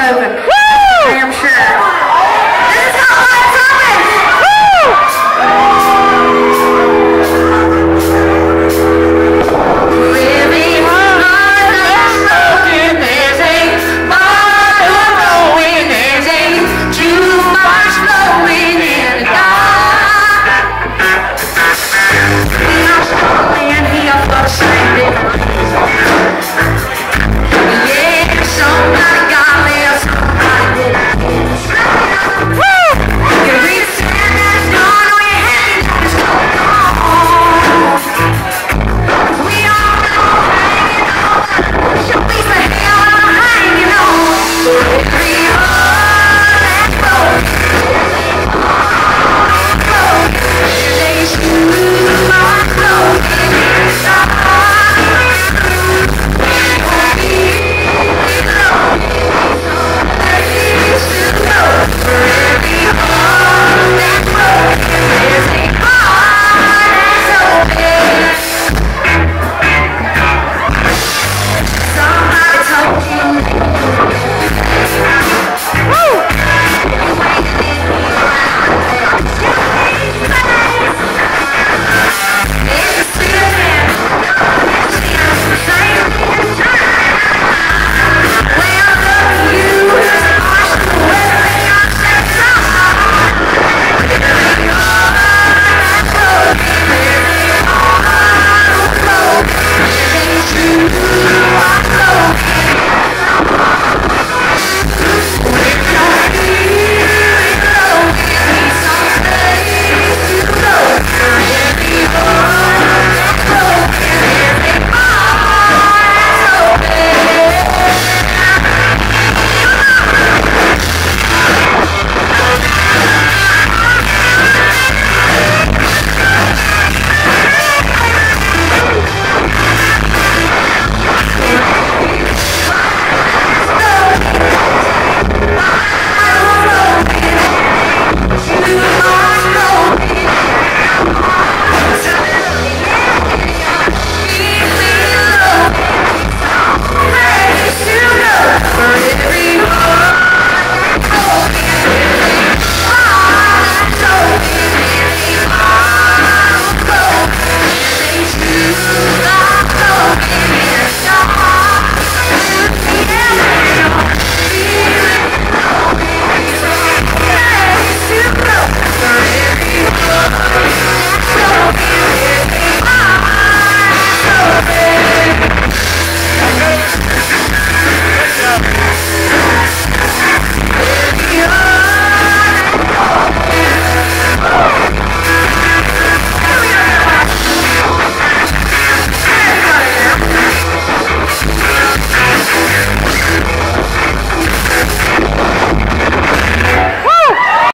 over.